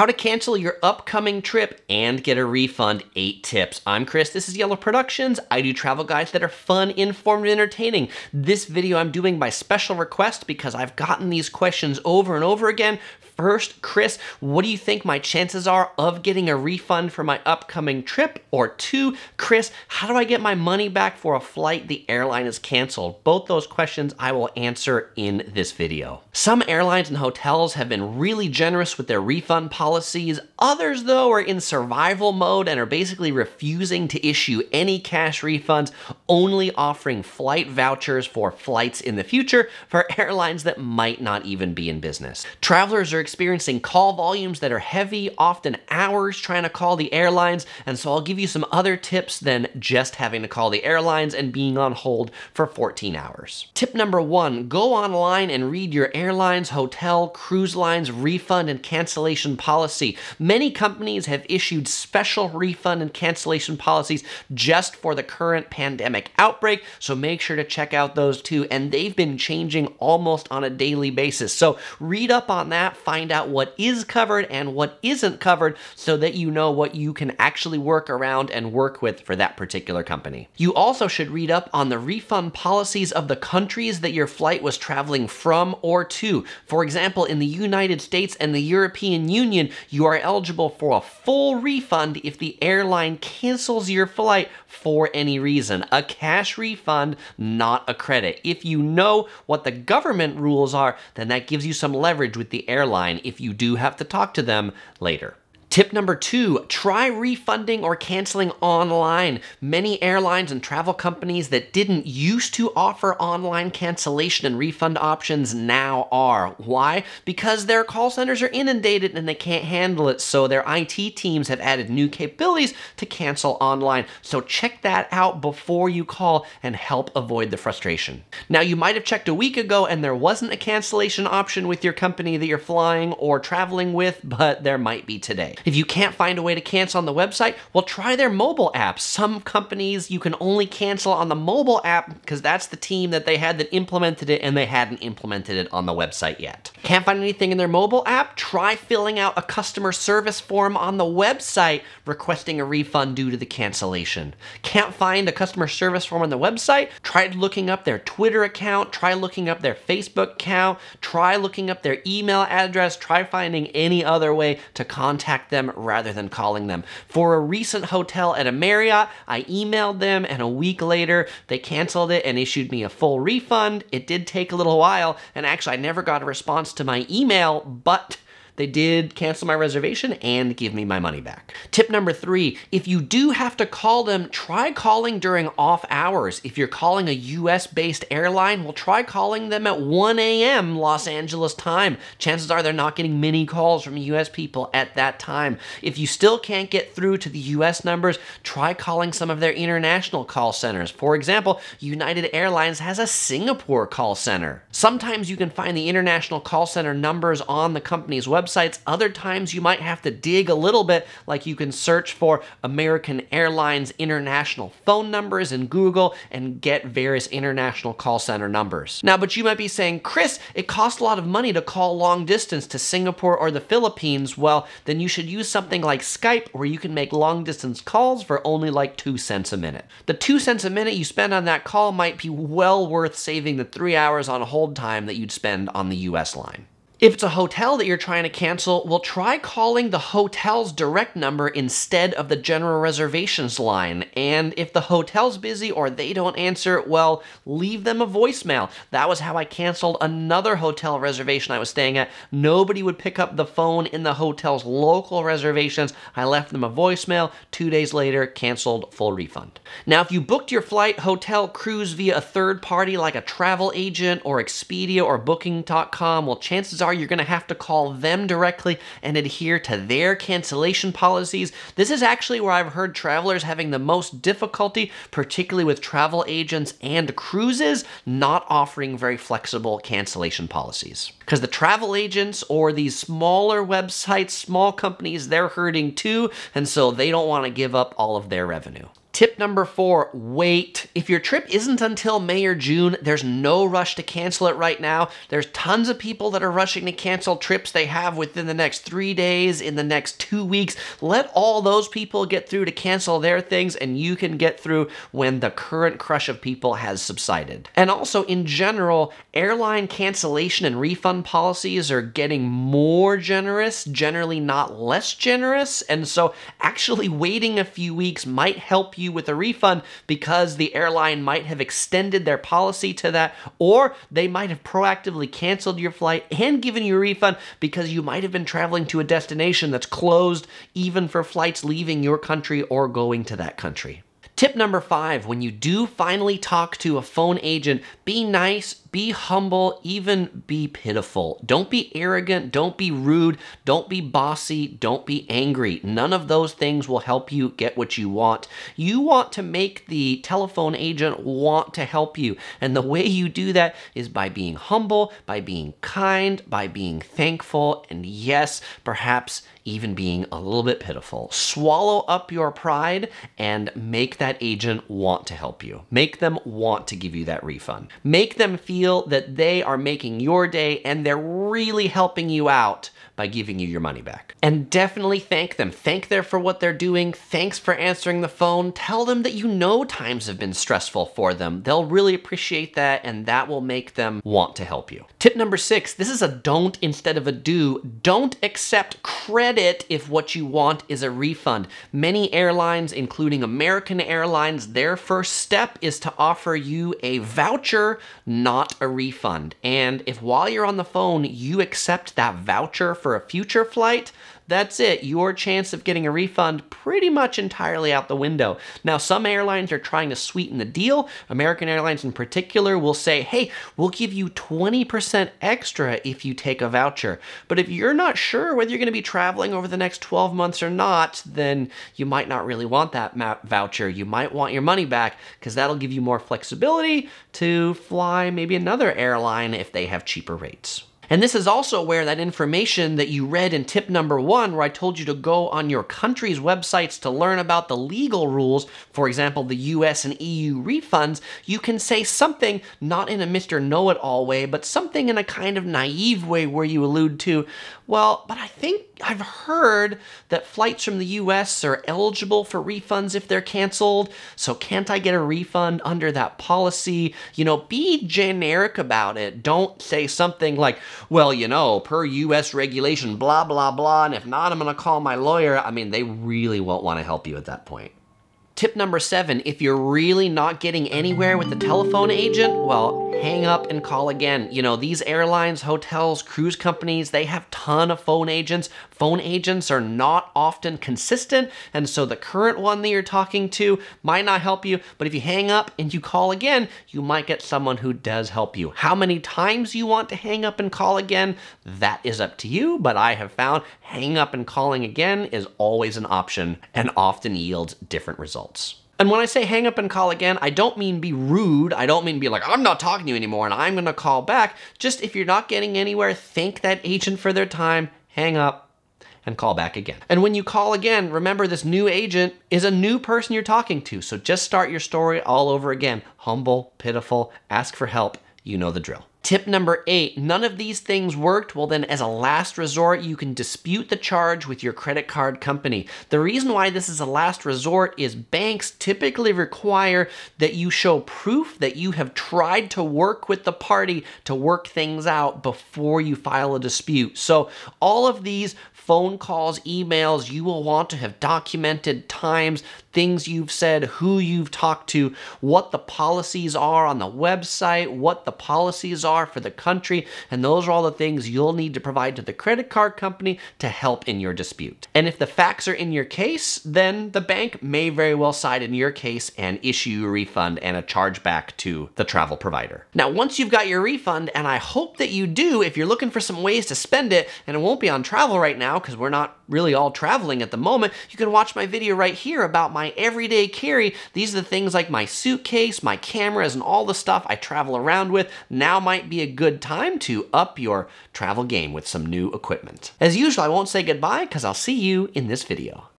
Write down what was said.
How to cancel your upcoming trip and get a refund, 8 tips. I'm Chris, this is Yellow Productions. I do travel guides that are fun, informed, and entertaining. This video I'm doing by special request because I've gotten these questions over and over again First, Chris, what do you think my chances are of getting a refund for my upcoming trip? Or two, Chris, how do I get my money back for a flight the airline has canceled? Both those questions I will answer in this video. Some airlines and hotels have been really generous with their refund policies. Others, though, are in survival mode and are basically refusing to issue any cash refunds, only offering flight vouchers for flights in the future for airlines that might not even be in business. Travelers are experiencing call volumes that are heavy, often hours trying to call the airlines, and so I'll give you some other tips than just having to call the airlines and being on hold for 14 hours. Tip number one, go online and read your airlines, hotel, cruise lines refund and cancellation policy. Many companies have issued special refund and cancellation policies just for the current pandemic outbreak, so make sure to check out those too, and they've been changing almost on a daily basis. So read up on that, find out what is covered and what isn't covered so that you know what you can actually work around and work with for that particular company. You also should read up on the refund policies of the countries that your flight was traveling from or to. For example, in the United States and the European Union, you are eligible for a full refund if the airline cancels your flight for any reason. A cash refund, not a credit. If you know what the government rules are, then that gives you some leverage with the airline if you do have to talk to them later. Tip number two, try refunding or canceling online. Many airlines and travel companies that didn't used to offer online cancellation and refund options now are. Why? Because their call centers are inundated and they can't handle it, so their IT teams have added new capabilities to cancel online. So check that out before you call and help avoid the frustration. Now, you might have checked a week ago and there wasn't a cancellation option with your company that you're flying or traveling with, but there might be today. If you can't find a way to cancel on the website, well, try their mobile app. Some companies you can only cancel on the mobile app because that's the team that they had that implemented it and they hadn't implemented it on the website yet. Can't find anything in their mobile app? Try filling out a customer service form on the website requesting a refund due to the cancellation. Can't find a customer service form on the website? Try looking up their Twitter account, try looking up their Facebook account, try looking up their email address, try finding any other way to contact them rather than calling them. For a recent hotel at a Marriott, I emailed them and a week later they canceled it and issued me a full refund. It did take a little while and actually I never got a response to my email, but they did cancel my reservation and give me my money back. Tip number three, if you do have to call them, try calling during off hours. If you're calling a US based airline, well, try calling them at 1 a.m. Los Angeles time. Chances are they're not getting many calls from US people at that time. If you still can't get through to the US numbers, try calling some of their international call centers. For example, United Airlines has a Singapore call center. Sometimes you can find the international call center numbers on the company's website websites. Other times you might have to dig a little bit, like you can search for American Airlines international phone numbers in Google and get various international call center numbers. Now, but you might be saying, Chris, it costs a lot of money to call long distance to Singapore or the Philippines. Well, then you should use something like Skype where you can make long distance calls for only like two cents a minute. The two cents a minute you spend on that call might be well worth saving the three hours on hold time that you'd spend on the US line. If it's a hotel that you're trying to cancel, well, try calling the hotel's direct number instead of the general reservations line. And if the hotel's busy or they don't answer, well, leave them a voicemail. That was how I canceled another hotel reservation I was staying at. Nobody would pick up the phone in the hotel's local reservations. I left them a voicemail. Two days later, canceled full refund. Now, if you booked your flight, hotel, cruise via a third party like a travel agent or Expedia or Booking.com, well, chances are are, you're going to have to call them directly and adhere to their cancellation policies. This is actually where I've heard travelers having the most difficulty, particularly with travel agents and cruises not offering very flexible cancellation policies. Because the travel agents or these smaller websites, small companies, they're hurting too, and so they don't want to give up all of their revenue. Tip number four, wait. If your trip isn't until May or June, there's no rush to cancel it right now. There's tons of people that are rushing to cancel trips they have within the next three days, in the next two weeks. Let all those people get through to cancel their things, and you can get through when the current crush of people has subsided. And also, in general, airline cancellation and refund policies are getting more generous, generally not less generous. And so, actually, waiting a few weeks might help you with a refund because the airline might have extended their policy to that, or they might have proactively canceled your flight and given you a refund because you might have been traveling to a destination that's closed even for flights leaving your country or going to that country. Tip number five, when you do finally talk to a phone agent, be nice, be humble, even be pitiful. Don't be arrogant, don't be rude, don't be bossy, don't be angry. None of those things will help you get what you want. You want to make the telephone agent want to help you. And the way you do that is by being humble, by being kind, by being thankful, and yes, perhaps even being a little bit pitiful. Swallow up your pride and make that agent want to help you. Make them want to give you that refund. Make them feel that they are making your day and they're really helping you out by giving you your money back. And definitely thank them. Thank them for what they're doing. Thanks for answering the phone. Tell them that you know times have been stressful for them. They'll really appreciate that and that will make them want to help you. Tip number six, this is a don't instead of a do. Don't accept credit if what you want is a refund. Many airlines, including American Airlines, their first step is to offer you a voucher, not a refund. And if while you're on the phone, you accept that voucher for for a future flight, that's it. Your chance of getting a refund pretty much entirely out the window. Now, some airlines are trying to sweeten the deal. American Airlines in particular will say, hey, we'll give you 20% extra if you take a voucher. But if you're not sure whether you're going to be traveling over the next 12 months or not, then you might not really want that voucher. You might want your money back because that'll give you more flexibility to fly maybe another airline if they have cheaper rates. And this is also where that information that you read in tip number one, where I told you to go on your country's websites to learn about the legal rules, for example, the US and EU refunds, you can say something not in a Mr. Know It All way, but something in a kind of naive way where you allude to, well, but I think I've heard that flights from the US are eligible for refunds if they're canceled, so can't I get a refund under that policy? You know, be generic about it. Don't say something like, well, you know, per US regulation, blah, blah, blah, and if not, I'm gonna call my lawyer. I mean, they really won't wanna help you at that point. Tip number seven, if you're really not getting anywhere with the telephone agent, well, hang up and call again. You know, these airlines, hotels, cruise companies, they have ton of phone agents. Phone agents are not often consistent, and so the current one that you're talking to might not help you, but if you hang up and you call again, you might get someone who does help you. How many times you want to hang up and call again, that is up to you, but I have found hang up and calling again is always an option and often yields different results. And when I say hang up and call again, I don't mean be rude. I don't mean be like, I'm not talking to you anymore and I'm gonna call back. Just if you're not getting anywhere, thank that agent for their time, hang up, and call back again. And when you call again, remember this new agent is a new person you're talking to. So just start your story all over again. Humble, pitiful, ask for help. You know the drill. Tip number eight, none of these things worked. Well, then, as a last resort, you can dispute the charge with your credit card company. The reason why this is a last resort is banks typically require that you show proof that you have tried to work with the party to work things out before you file a dispute. So, all of these phone calls, emails, you will want to have documented times, things you've said, who you've talked to, what the policies are on the website, what the policies are for the country, and those are all the things you'll need to provide to the credit card company to help in your dispute. And if the facts are in your case, then the bank may very well side in your case and issue a refund and a chargeback to the travel provider. Now, once you've got your refund, and I hope that you do, if you're looking for some ways to spend it, and it won't be on travel right now, because we're not really all traveling at the moment, you can watch my video right here about my everyday carry. These are the things like my suitcase, my cameras, and all the stuff I travel around with. Now might be a good time to up your travel game with some new equipment. As usual, I won't say goodbye because I'll see you in this video.